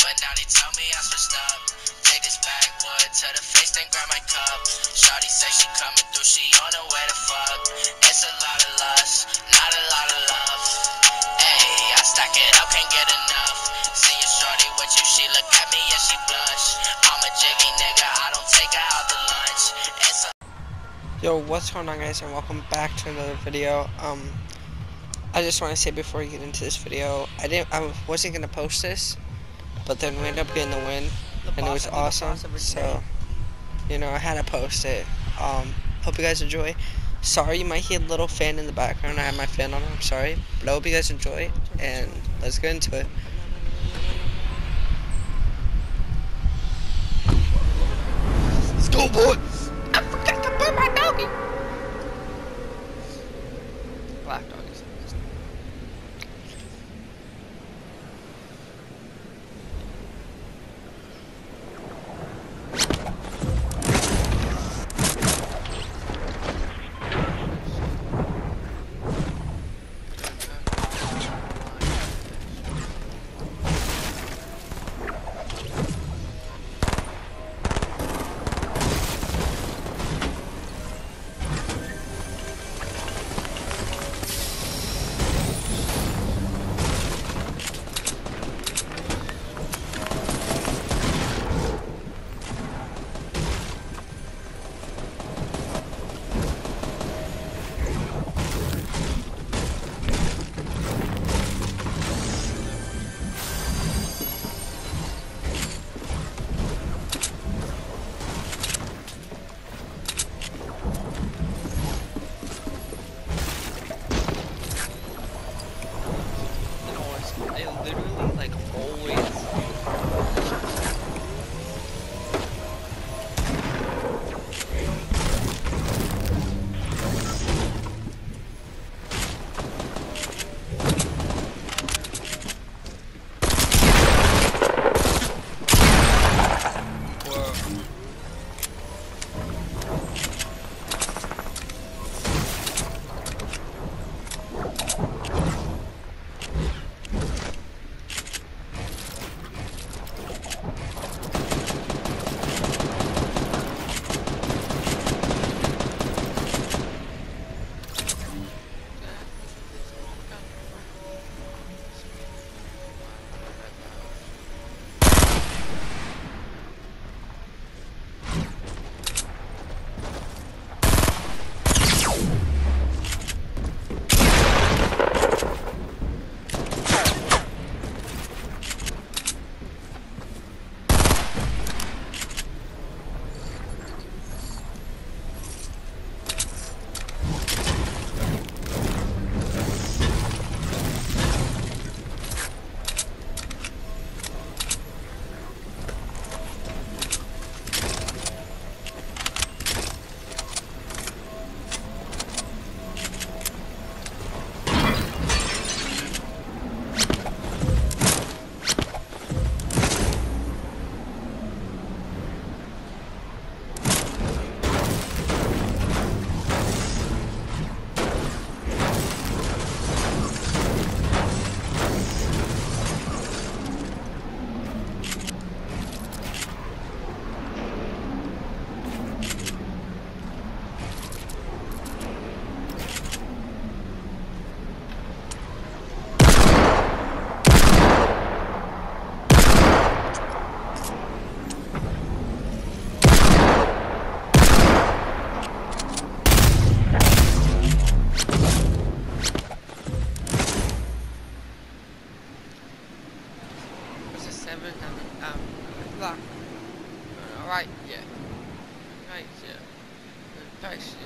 But now they tell me I switched up. Take this backwood to the face, then grab my cup. Shawty say she coming through, she on her way to fuck. It's a lot of lust, not a lot of love. Hey, I stack it up, can't get enough. See a shorty with you, she look at me and she blush. I'm a jiggy nigga, I don't take her out to lunch. Yo, what's going on guys and welcome back to another video. Um I just want to say before we get into this video, I didn't I wasn't to post this, but then we ended up getting the win and it was awesome. So, you know, I had to post it. Um hope you guys enjoy. Sorry you might hear a little fan in the background. I have my fan on. I'm sorry. But I hope you guys enjoy and let's get into it. Let's go, boy.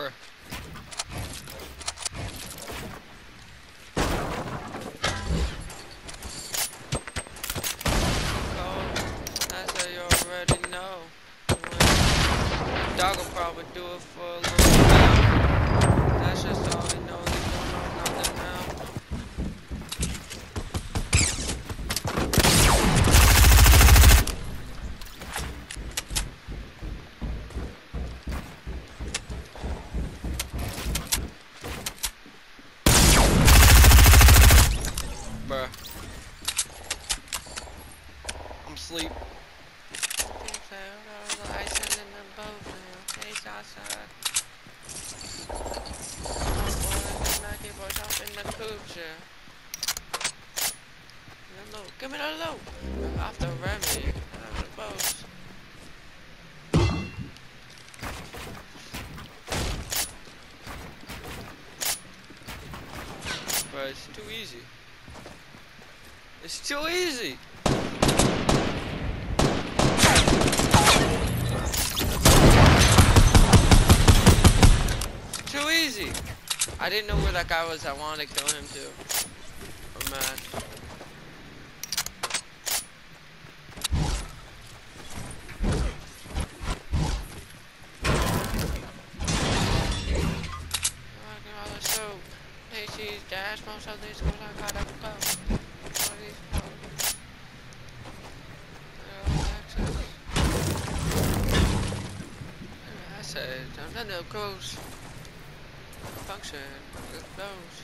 Cooper. Bruh. I'm asleep. Give me the loot. After Remy. The boats. But it's too easy. It's too easy. Too easy. I didn't know where that guy was. I wanted to kill him too. Oh, I'm mad. Oh, dash most of these no goes. Function, it goes.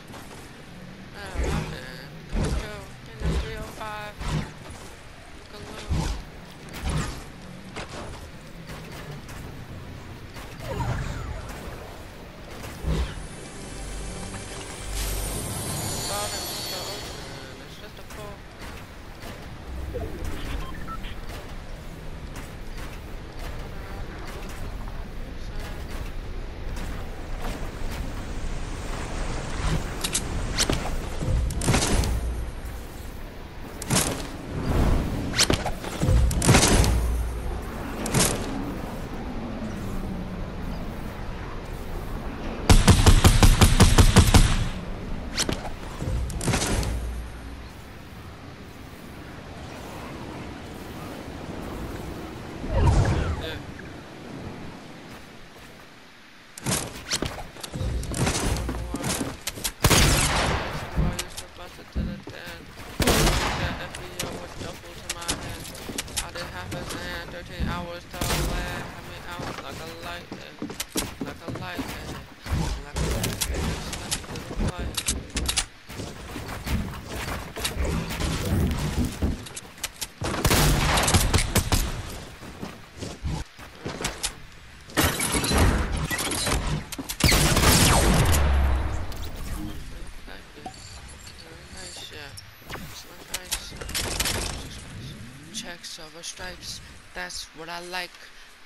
That's what I like.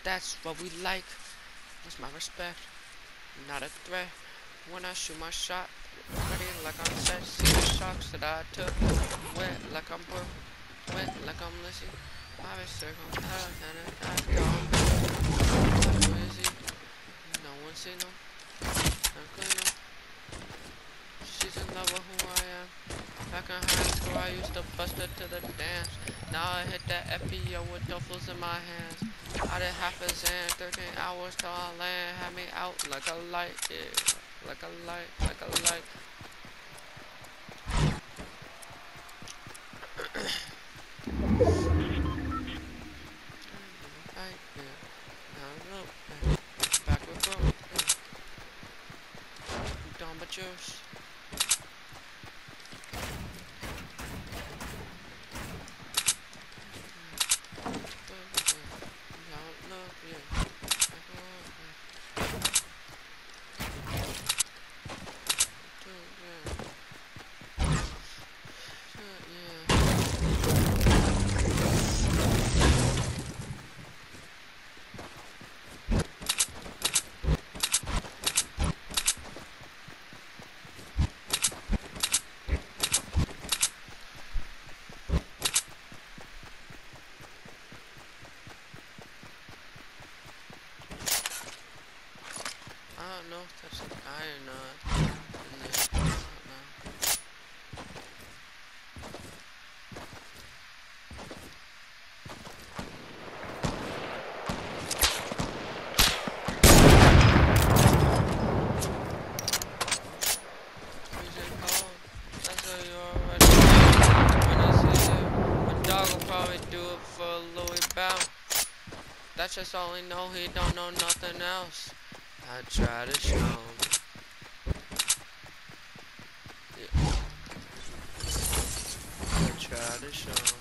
That's what we like. That's my respect. Not a threat. When I shoot my shot, ready like I'm set. See the shots that I took. Wet like I'm broke. Wet like I'm Lizzie. I was circle. He? No one see no. I'm clean She's in love with who I am. Back in high school, I used to bust her to the I hit that FBO with duffels in my hands. I did half a Xan, 13 hours till I land. Had me out like a light, yeah. Like a light, like a light. Don't know if there's a guy or not. That's. That's just all he know, he don't know nothing else. I try to show. Yeah. I try to show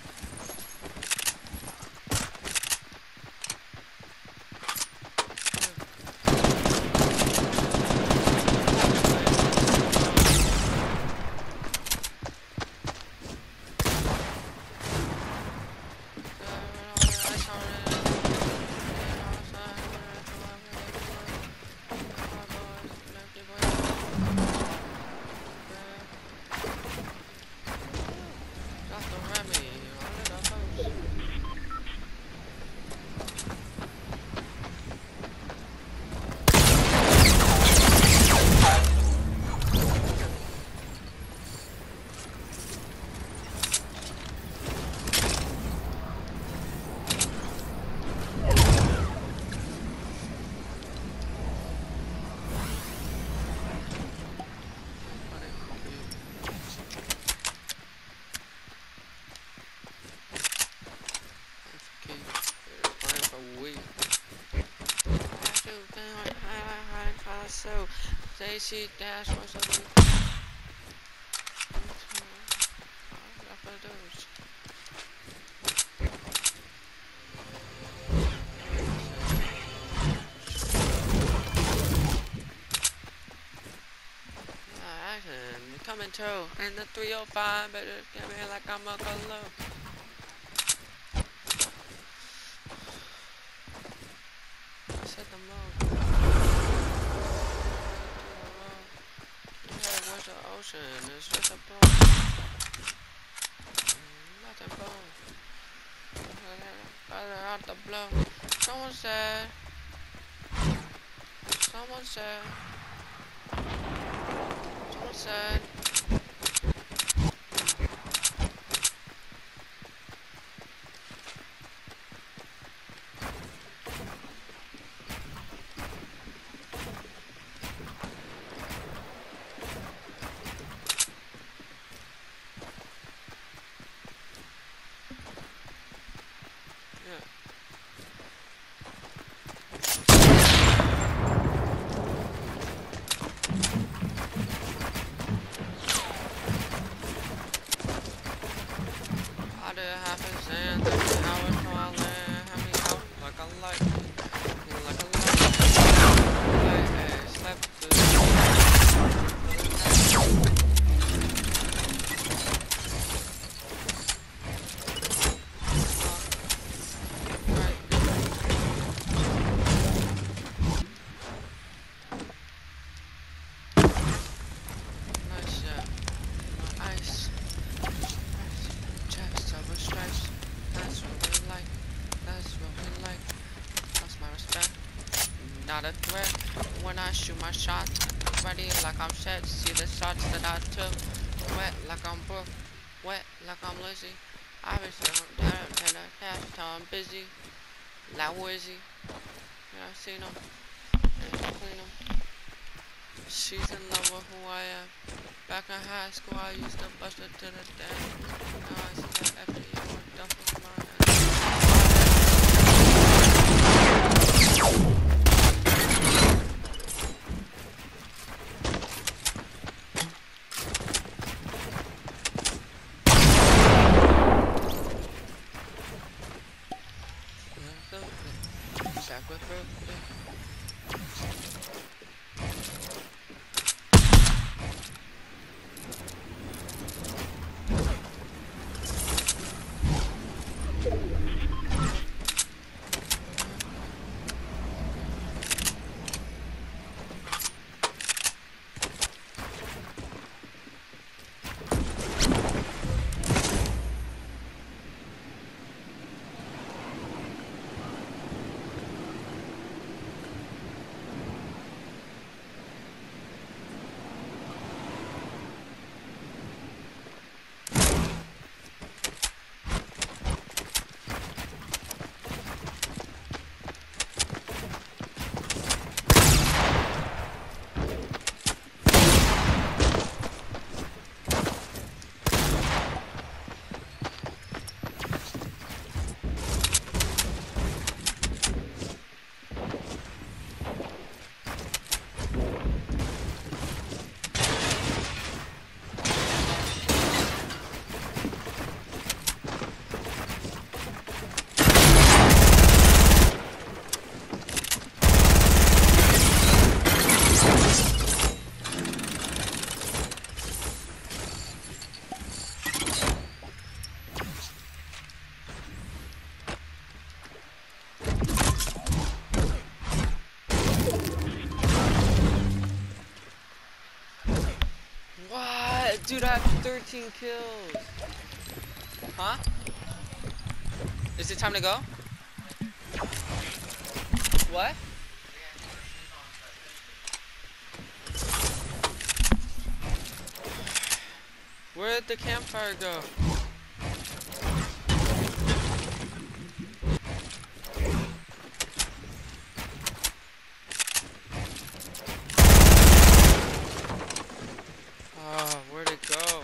Stacy Dash do. Action, coming through in the 305, but it's coming like I'm a low. Set them low. Hey, where's the ocean? It's just a boat. Nothing boat. Better out the blow. Someone said. Someone said. Not a threat. When I shoot my shot, ready like I'm set. See the shots that I took. Wet like I'm Brooke. Wet like I'm Lizzie. Obviously, I'm down and cash till I'm busy. Like Wizzy. Yeah, I seen him. And clean him. She's in love with who I am. Back in high school, I used to bust it to the dance. Now I 13 kills. Huh? Is it time to go? What? Where'd the campfire go? Oh, where'd it go?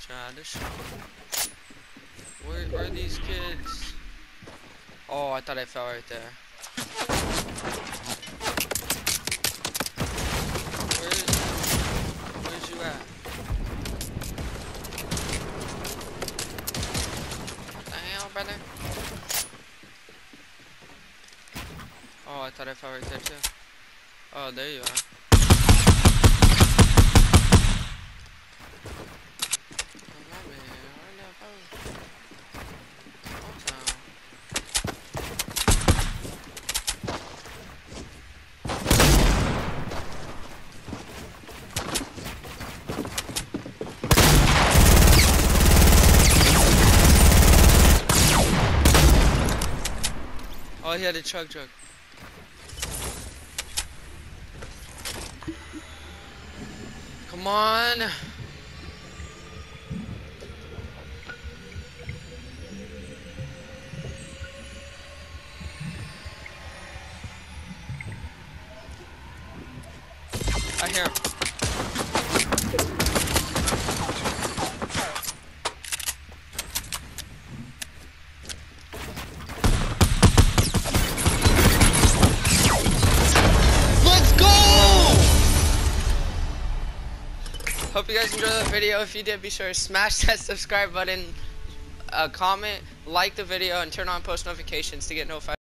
Show. Where, are these kids? Oh, I thought I fell right there. Where's, where's you at? Oh, I thought I fell right there too. Oh, there you are. Oh, my man, where the fuck? Hold on. Oh, he had a chug jug. Come on. Video. If you did, be sure to smash that subscribe button, uh, comment, like the video, and turn on post notifications to get notified.